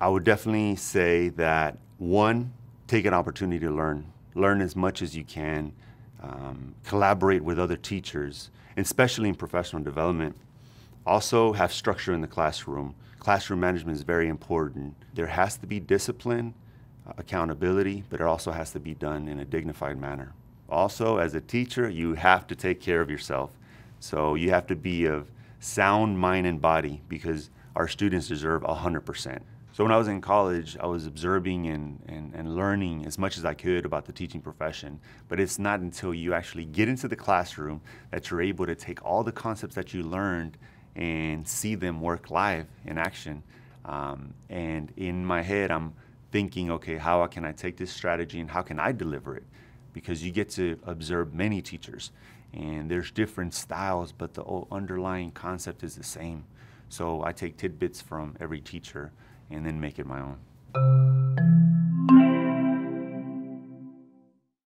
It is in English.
I would definitely say that one, take an opportunity to learn. Learn as much as you can. Um, collaborate with other teachers, especially in professional development. Also, have structure in the classroom. Classroom management is very important. There has to be discipline, uh, accountability, but it also has to be done in a dignified manner. Also, as a teacher, you have to take care of yourself. So you have to be of sound mind and body because our students deserve 100%. So when I was in college, I was observing and, and, and learning as much as I could about the teaching profession. But it's not until you actually get into the classroom that you're able to take all the concepts that you learned and see them work live in action. Um, and in my head, I'm thinking, okay, how can I take this strategy and how can I deliver it? Because you get to observe many teachers and there's different styles, but the underlying concept is the same. So I take tidbits from every teacher and then make it my own.